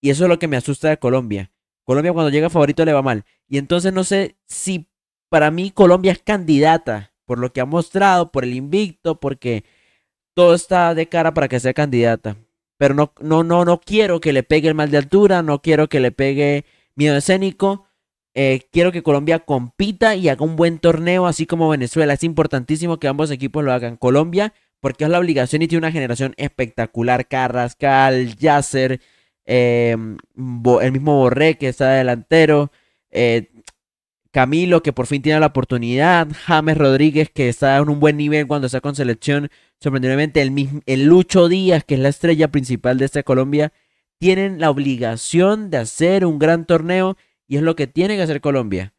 Y eso es lo que me asusta de Colombia. Colombia cuando llega favorito le va mal. Y entonces no sé si para mí Colombia es candidata por lo que ha mostrado, por el invicto, porque todo está de cara para que sea candidata. Pero no, no, no, no quiero que le pegue el mal de altura, no quiero que le pegue miedo escénico. Eh, quiero que Colombia compita y haga un buen torneo, así como Venezuela. Es importantísimo que ambos equipos lo hagan. Colombia, porque es la obligación y tiene una generación espectacular. Carrascal, Yasser, eh, el mismo Borré, que está delantero. Eh, Camilo, que por fin tiene la oportunidad. James Rodríguez, que está en un buen nivel cuando está con selección. Sorprendentemente, el, el Lucho Díaz, que es la estrella principal de esta Colombia, tienen la obligación de hacer un gran torneo y es lo que tiene que hacer Colombia.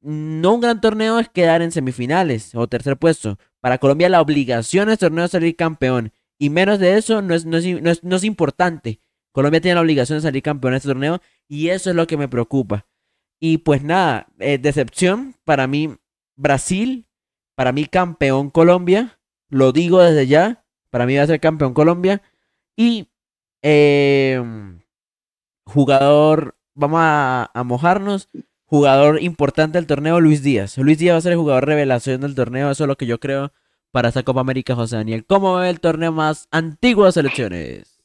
No un gran torneo es quedar en semifinales o tercer puesto. Para Colombia la obligación es torneo salir campeón. Y menos de eso no es, no es, importante. Colombia tiene la obligación de salir campeón en este torneo y eso es lo que me preocupa. Y pues nada, eh, decepción para mí Brasil, para mí campeón Colombia, lo digo desde ya, para mí va a ser campeón Colombia. Y eh, jugador vamos a, mojarnos. Jugador importante del torneo, Luis Díaz. Luis Díaz va a ser el jugador revelación del torneo. Eso es lo que yo creo para esta Copa América, José Daniel. ¿Cómo ve el torneo más antiguo de selecciones?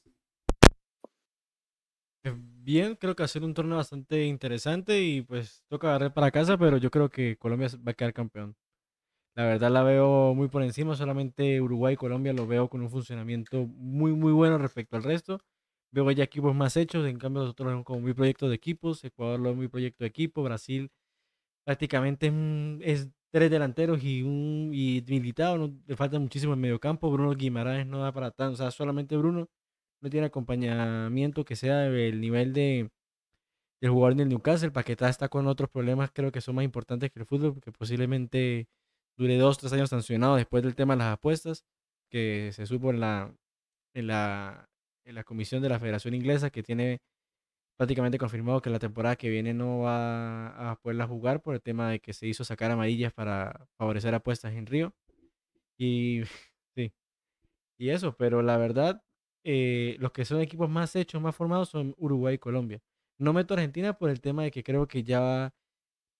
Bien, creo que ser un torneo bastante interesante y pues toca agarrar para casa, pero yo creo que Colombia va a quedar campeón. La verdad la veo muy por encima, solamente Uruguay y Colombia lo veo con un funcionamiento muy muy bueno respecto al resto. Veo ya equipos más hechos, en cambio nosotros vemos como muy proyecto de equipos, Ecuador lo ve muy proyecto de equipo, Brasil prácticamente es, tres delanteros y un y militado, no, le falta muchísimo en medio campo, Bruno Guimaraes no da para tanto, o sea, solamente Bruno no tiene acompañamiento que sea del nivel de del jugador del Newcastle, Paquetá está con otros problemas, creo que son más importantes que el fútbol, porque posiblemente dure dos, tres años sancionado después del tema de las apuestas, que se supo en la, en la en la comisión de la Federación Inglesa que tiene prácticamente confirmado que la temporada que viene no va a poderla jugar por el tema de que se hizo sacar amarillas para favorecer apuestas en Río. Y <laughs> sí, y eso, pero la verdad, eh, los que son equipos más hechos, más formados son Uruguay y Colombia. No meto a Argentina por el tema de que creo que ya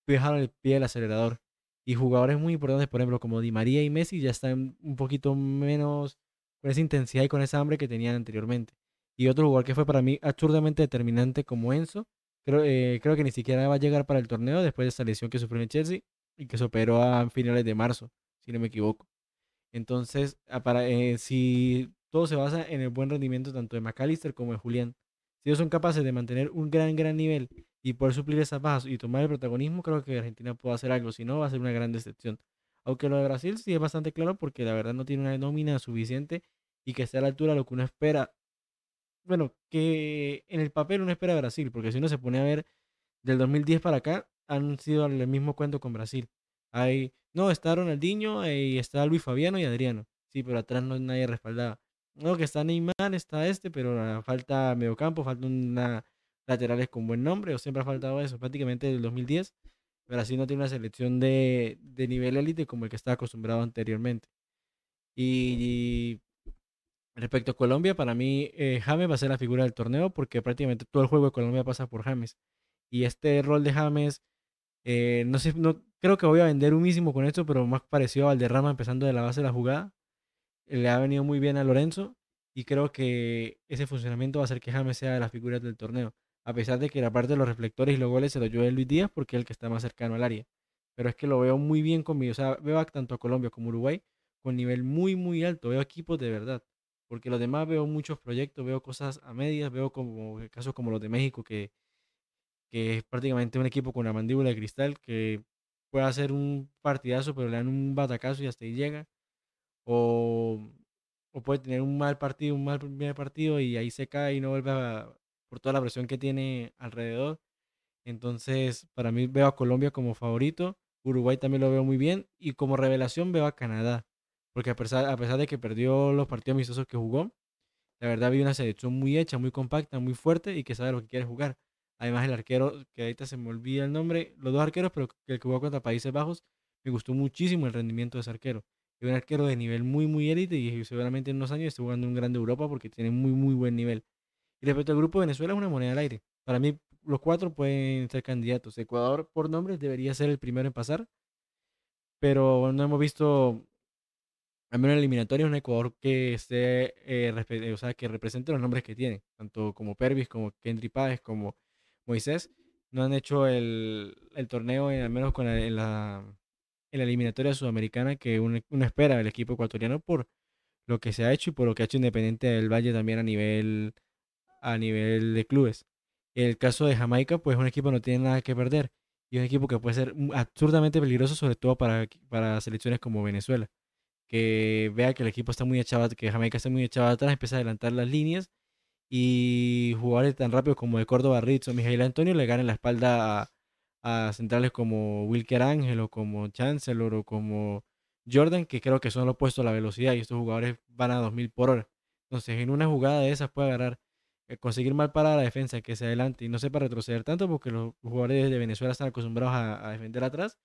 dejaron el pie del acelerador. Y jugadores muy importantes, por ejemplo, como Di María y Messi, ya están un poquito menos con esa intensidad y con esa hambre que tenían anteriormente. Y otro jugador que fue para mí absurdamente determinante como Enzo, creo, eh, creo que ni siquiera va a llegar para el torneo después de esa lesión que sufrió en Chelsea y que se operó a finales de marzo, si no me equivoco. Entonces, para, eh, si todo se basa en el buen rendimiento tanto de McAllister como de Julián, si ellos son capaces de mantener un gran, gran nivel y poder suplir esas bajas y tomar el protagonismo, creo que Argentina puede hacer algo. Si no, va a ser una gran decepción. Aunque lo de Brasil sí es bastante claro porque la verdad no tiene una nómina suficiente y que esté a la altura de lo que uno espera. Bueno, que en el papel uno espera Brasil, porque si uno se pone a ver del 2010 para acá, han sido el mismo cuento con Brasil. Hay, no, está Ronaldinho y está Luis Fabiano y Adriano. Sí, pero atrás no nadie respaldado. No, que está Neymar, está este, pero falta mediocampo, falta una laterales con buen nombre, o siempre ha faltado eso. Prácticamente del 2010 Brasil no tiene una selección de, nivel élite como el que estaba acostumbrado anteriormente. Y, respecto a Colombia, para mí eh, James va a ser la figura del torneo porque prácticamente todo el juego de Colombia pasa por James. Y este rol de James, eh, no sé, no creo que voy a vender humísimo con esto, pero más parecido a Valderrama empezando de la base de la jugada. Le ha venido muy bien a Lorenzo y creo que ese funcionamiento va a hacer que James sea de las figuras del torneo a pesar de que la parte de los reflectores y los goles se lo lleve Luis Díaz porque es el que está más cercano al área. Pero es que lo veo muy bien conmigo. O sea, veo tanto a Colombia como a Uruguay con nivel muy, muy alto. Veo equipos de verdad. Porque los demás veo muchos proyectos, veo cosas a medias, veo como casos como los de México, que, que es prácticamente un equipo con la mandíbula de cristal, que puede hacer un partidazo, pero le dan un batacazo y hasta ahí llega. O, puede tener un mal partido, un mal primer partido y ahí se cae y no vuelve por toda la presión que tiene alrededor. Entonces, para mí veo a Colombia como favorito, Uruguay también lo veo muy bien y como revelación veo a Canadá, porque a pesar, a pesar de que perdió los partidos amistosos que jugó, la verdad vi una selección muy hecha, muy compacta, muy fuerte y que sabe lo que quiere jugar. Además, el arquero, que ahorita se me olvida el nombre, los dos arqueros, pero el que jugó contra Países Bajos, me gustó muchísimo el rendimiento de ese arquero. Es un arquero de nivel muy, muy élite y seguramente en unos años esté jugando en un grande Europa porque tiene muy, muy buen nivel. Y respecto al grupo de Venezuela es una moneda al aire. Para mí, los cuatro pueden ser candidatos. Ecuador, por nombre, debería ser el primero en pasar, pero no hemos visto, al menos en eliminatoria, un Ecuador que esté, eh, respe- o sea, que represente los nombres que tiene, tanto como Pervis, como Kendry Páez, como Moisés, no han hecho el, torneo, en- al menos con la, en la eliminatoria sudamericana, que uno, espera del equipo ecuatoriano por lo que se ha hecho y por lo que ha hecho Independiente del Valle también a nivel, a nivel de clubes. El caso de Jamaica, pues un equipo no tiene nada que perder y un equipo que puede ser absurdamente peligroso, sobre todo para, para selecciones como Venezuela. Que vea que el equipo está muy echado, que Jamaica está muy echado atrás, empieza a adelantar las líneas y jugadores tan rápidos como de Córdoba Ritz o Mijail Antonio le ganan la espalda a, a centrales como Wilker Ángel o como Chancellor o como Jordan, que creo que son lo opuesto a la velocidad y estos jugadores van a 2000 por hora. Entonces, en una jugada de esas puede agarrar, eh, conseguir mal para la defensa que se adelante y no sepa retroceder tanto porque los jugadores de Venezuela están acostumbrados a, a defender atrás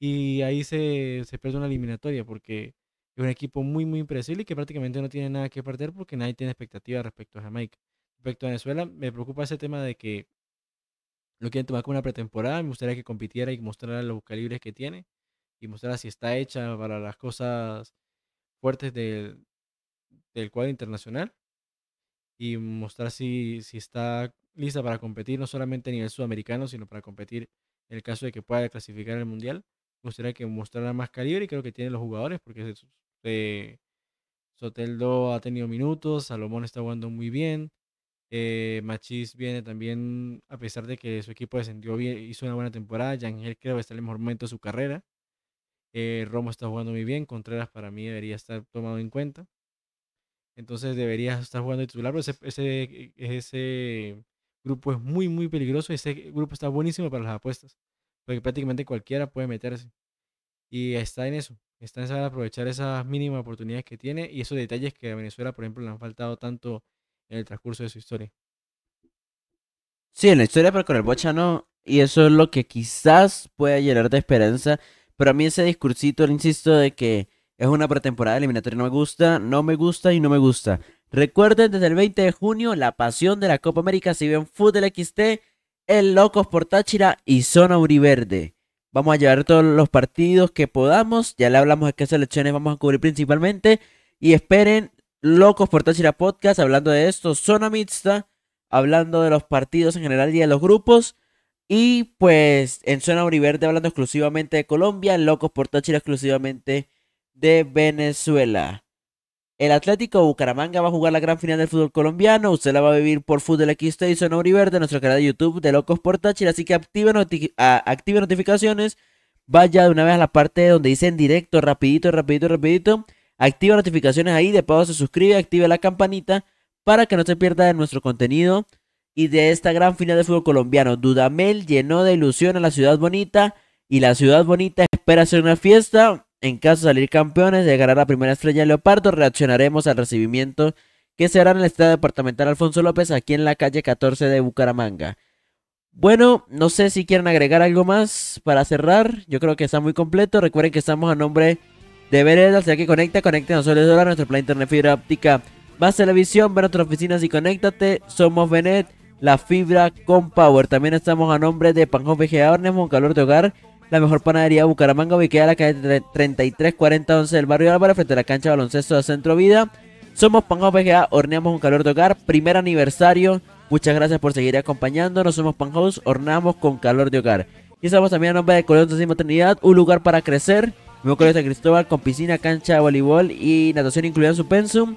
y ahí se, se pierde una eliminatoria porque es un equipo muy, muy impredecible y que prácticamente no tiene nada que perder porque nadie tiene expectativa respecto a Jamaica. Respecto a Venezuela, me preocupa ese tema de que lo quieren tomar como una pretemporada. Me gustaría que compitiera y mostrara los calibres que tiene y mostrara si está hecha para las cosas fuertes del, del cuadro internacional y mostrar si, si está lista para competir no solamente a nivel sudamericano, sino para competir en el caso de que pueda clasificar el mundial. Me gustaría que mostrara más calibre y creo que tiene los jugadores porque se- Soteldo ha tenido minutos, Salomón está jugando muy bien. Eh, Machís viene también, a pesar de que su equipo descendió bien, hizo una buena temporada. Yangel creo que está en el mejor momento de su carrera. Eh, Romo está jugando muy bien. Contreras para mí debería estar tomado en cuenta. Entonces debería estar jugando de titular. Pero ese, ese, ese grupo es muy, muy peligroso. Ese grupo está buenísimo para las apuestas. Porque prácticamente cualquiera puede meterse. Y está en eso. Está en saber aprovechar esas mínimas oportunidades que tiene y esos detalles que a Venezuela, por ejemplo, le han faltado tanto en el transcurso de su historia. Sí, en la historia, pero con el Bocha no. Y eso es lo que quizás pueda llenar de esperanza. Pero a mí ese discursito, insisto, de que es una pretemporada eliminatoria no me gusta, no me gusta y no me gusta. Recuerden, desde el 20 de junio, la pasión de la Copa América se vive en Fútbol XT, el Locos por Táchira y Zona Uriverde. Vamos a llevar todos los partidos que podamos. Ya le hablamos de qué selecciones vamos a cubrir principalmente. Y esperen Locos por Táchira Podcast hablando de esto. Zona Mixta hablando de los partidos en general y de los grupos. Y pues en Zona Uriverde hablando exclusivamente de Colombia, Locos por Táchira exclusivamente de Venezuela. El Atlético Bucaramanga va a jugar la gran final del fútbol colombiano. Usted la va a vivir por Fútbol XT y Zona Uriverde, nuestro canal de YouTube de Locos por Táchira. Así que active, noti- active notificaciones. Vaya de una vez a la parte donde dice en directo, rapidito, rapidito, rapidito. Activa notificaciones ahí, de paso se suscribe, active la campanita para que no se pierda de nuestro contenido y de esta gran final de fútbol colombiano. Dudamel llenó de ilusión a la ciudad bonita y la ciudad bonita espera hacer una fiesta. En caso de salir campeones, de ganar la primera estrella de Leopardo, reaccionaremos al recibimiento que se hará en el Estadio Departamental Alfonso López, aquí en la calle 14 de Bucaramanga. Bueno, no sé si quieren agregar algo más para cerrar. Yo creo que está muy completo. Recuerden que estamos a nombre de Veredas, ya que conecta, conecta no solo dólar, nuestro plan internet fibra óptica más televisión, ven a otras oficinas y conéctate. Somos Venet, la fibra con power. También estamos a nombre de Panjo VGA Hornemos, calor de hogar. La mejor panadería de Bucaramanga, ubicada en la calle 334011 del barrio Álvaro, frente a la cancha de baloncesto de Centro Vida. Somos Panjo VGA, horneamos un calor de hogar. Primer aniversario. Muchas gracias por seguir acompañándonos. Somos Panhouse, hornamos con calor de hogar. Y estamos también a nombre de de Maternidad, un lugar para crecer. Nuevo Colegio San Cristóbal con piscina, cancha de voleibol y natación incluida en su pensum.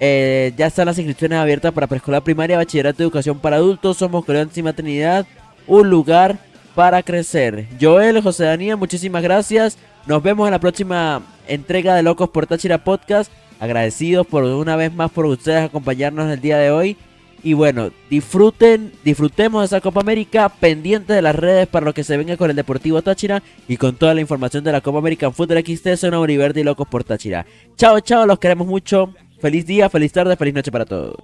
Eh, ya están las inscripciones abiertas para preescolar primaria, bachillerato, educación para adultos. Somos Colegio de Maternidad, un lugar para crecer. Joel, José Daniel, muchísimas gracias. Nos vemos en la próxima entrega de Locos por Táchira Podcast. Agradecidos por una vez más por ustedes acompañarnos el día de hoy. Y bueno, disfruten, disfrutemos de esa Copa América, pendientes de las redes para lo que se venga con el Deportivo Táchira y con toda la información de la Copa América en Fútbol XT, Zona Uriverde y Locos por Táchira. Chao, chao, los queremos mucho. Feliz día, feliz tarde, feliz noche para todos.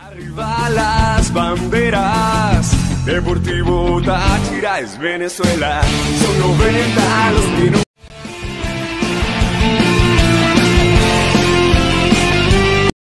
Arriba las banderas, Deportivo Táchira es Venezuela, son 90 los.